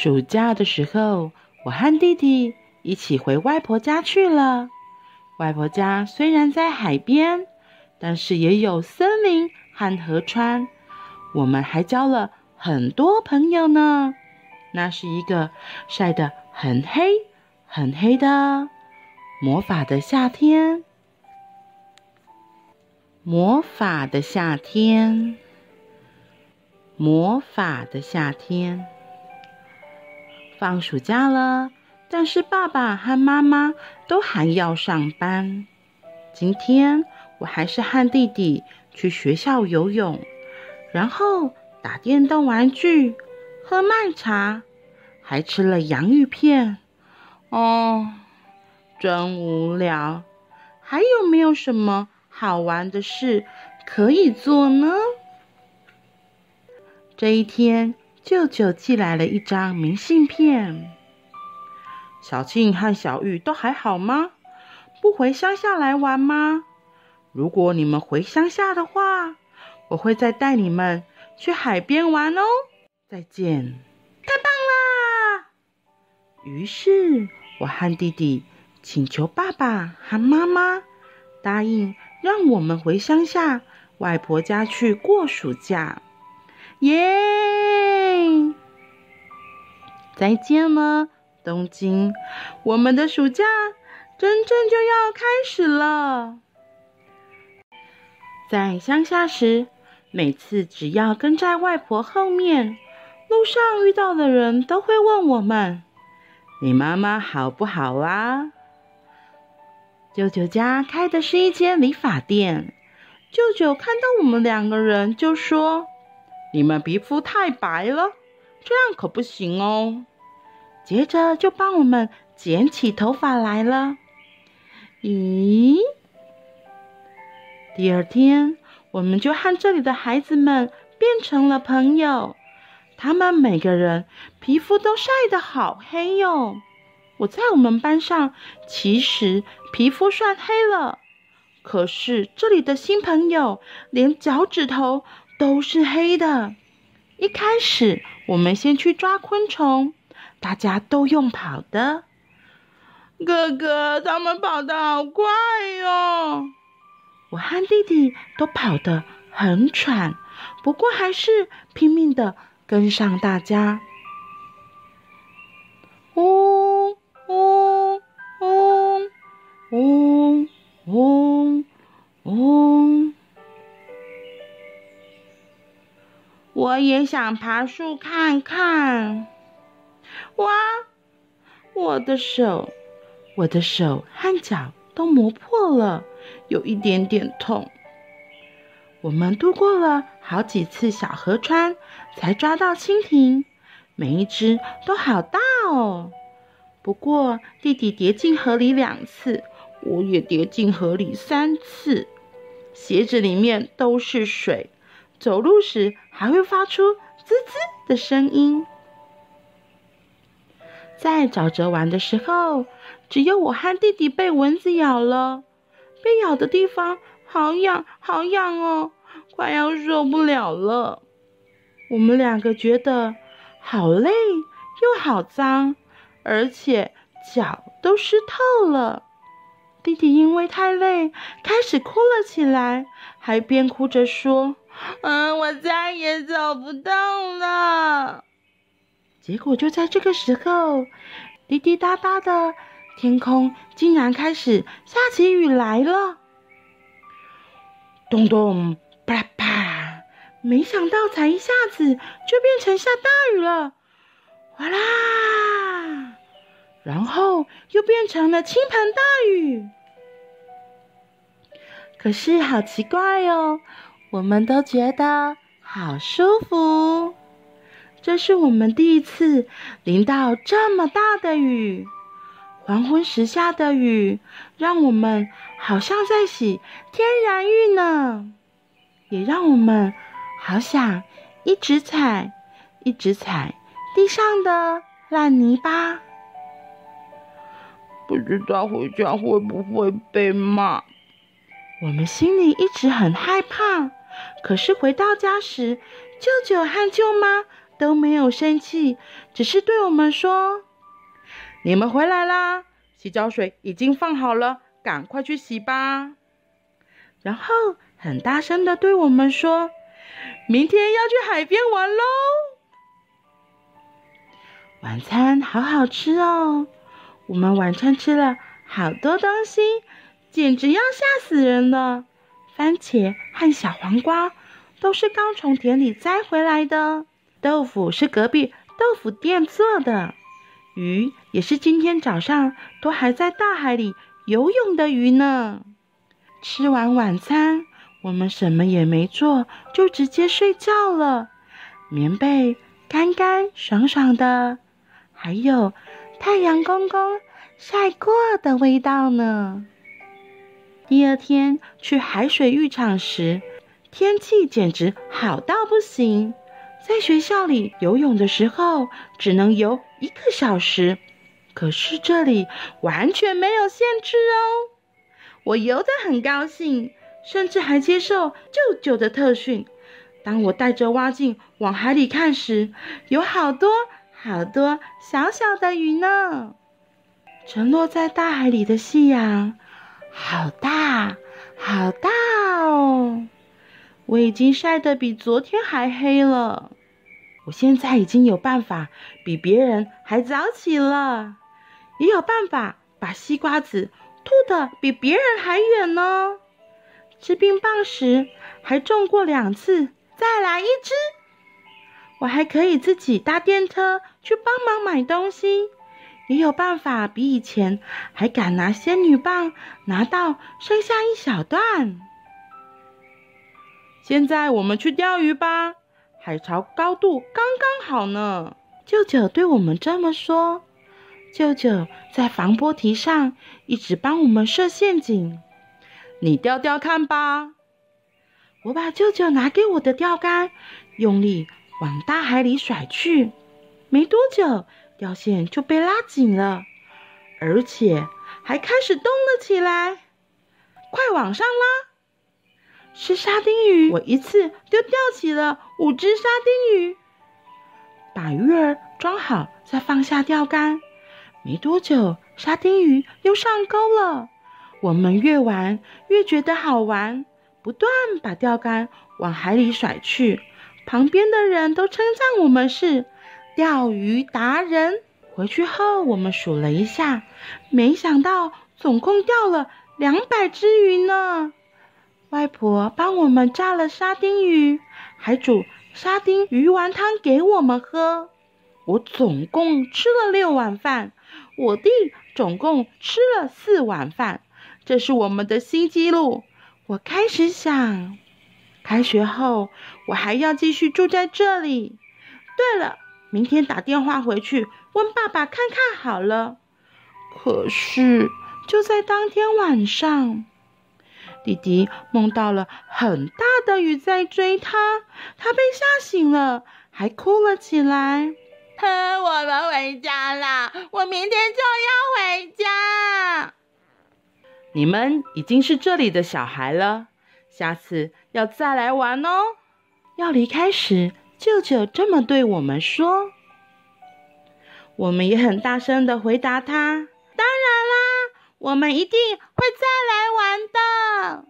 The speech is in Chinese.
暑假的时候，我和弟弟一起回外婆家去了。外婆家虽然在海边，但是也有森林和河川。我们还交了很多朋友呢。那是一个晒得很黑、很黑的魔法的夏天。魔法的夏天，魔法的夏天。放暑假了，但是爸爸和妈妈都还要上班。今天我还是和弟弟去学校游泳，然后打电动玩具，喝麦茶，还吃了洋芋片。哦，真无聊。还有没有什么好玩的事可以做呢？这一天。舅舅寄来了一张明信片。小庆和小玉都还好吗？不回乡下来玩吗？如果你们回乡下的话，我会再带你们去海边玩哦。再见！太棒啦！于是，我和弟弟请求爸爸和妈妈答应让我们回乡下外婆家去过暑假。耶！再见了，东京！我们的暑假真正就要开始了。在乡下时，每次只要跟在外婆后面，路上遇到的人都会问我们：“你妈妈好不好啊？”舅舅家开的是一间理发店，舅舅看到我们两个人就说。你们皮肤太白了，这样可不行哦。接着就帮我们剪起头发来了。咦？第二天，我们就和这里的孩子们变成了朋友。他们每个人皮肤都晒得好黑哟。我在我们班上其实皮肤算黑了，可是这里的新朋友连脚趾头。都是黑的。一开始，我们先去抓昆虫，大家都用跑的。哥哥，他们跑得好快哟！我和弟弟都跑得很喘，不过还是拼命的跟上大家。嗡嗡嗡嗡嗡嗡。我也想爬树看看。哇，我的手，我的手和脚都磨破了，有一点点痛。我们渡过了好几次小河川，才抓到蜻蜓，每一只都好大哦。不过弟弟跌进河里两次，我也跌进河里三次，鞋子里面都是水。走路时还会发出滋滋的声音。在沼泽玩的时候，只有我和弟弟被蚊子咬了，被咬的地方好痒好痒哦，快要受不了了。我们两个觉得好累又好脏，而且脚都湿透了。弟弟因为太累，开始哭了起来，还边哭着说。嗯，我再也走不动了。结果就在这个时候，滴滴答答的天空竟然开始下起雨来了。咚咚，啪啦啪！没想到才一下子就变成下大雨了，哗啦！然后又变成了倾盆大雨。可是好奇怪哦。我们都觉得好舒服，这是我们第一次淋到这么大的雨。黄昏时下的雨，让我们好像在洗天然浴呢，也让我们好想一直踩，一直踩地上的烂泥巴。不知道回家会不会被骂？我们心里一直很害怕。可是回到家时，舅舅和舅妈都没有生气，只是对我们说：“你们回来啦，洗脚水已经放好了，赶快去洗吧。”然后很大声的对我们说：“明天要去海边玩喽。”晚餐好好吃哦，我们晚餐吃了好多东西，简直要吓死人了。番茄和小黄瓜都是刚从田里摘回来的，豆腐是隔壁豆腐店做的，鱼也是今天早上都还在大海里游泳的鱼呢。吃完晚餐，我们什么也没做，就直接睡觉了。棉被干干爽爽的。还有太阳公公晒过的味道呢。第二天去海水浴场时，天气简直好到不行。在学校里游泳的时候，只能游一个小时，可是这里完全没有限制哦。我游得很高兴，甚至还接受舅舅的特训。当我带着蛙镜往海里看时，有好多。好多小小的鱼呢，沉落在大海里的夕阳，好大好大哦！我已经晒得比昨天还黑了。我现在已经有办法比别人还早起了，也有办法把西瓜子吐得比别人还远呢。吃冰棒时还中过两次，再来一只。我还可以自己搭电车去帮忙买东西，也有办法比以前还敢拿仙女棒，拿到剩下一小段。现在我们去钓鱼吧，海潮高度刚刚好呢。舅舅对我们这么说。舅舅在防波堤上一直帮我们设陷阱，你钓钓看吧。我把舅舅拿给我的钓竿用力。往大海里甩去，没多久，钓线就被拉紧了，而且还开始动了起来。快往上拉！是沙丁鱼，我一次就钓起了五只沙丁鱼。把鱼儿装好，再放下钓竿。没多久，沙丁鱼又上钩了。我们越玩越觉得好玩，不断把钓竿往海里甩去。旁边的人都称赞我们是钓鱼达人。回去后，我们数了一下，没想到总共钓了两百只鱼呢。外婆帮我们炸了沙丁鱼，还煮沙丁鱼丸汤给我们喝。我总共吃了六碗饭，我弟总共吃了四碗饭，这是我们的新纪录。我开始想。开学后，我还要继续住在这里。对了，明天打电话回去问爸爸看看好了。可是就在当天晚上，弟弟梦到了很大的雨在追他，他被吓醒了，还哭了起来。哼，我们回家啦！我明天就要回家。你们已经是这里的小孩了。下次要再来玩哦！要离开时，舅舅这么对我们说。我们也很大声的回答他：“当然啦，我们一定会再来玩的。”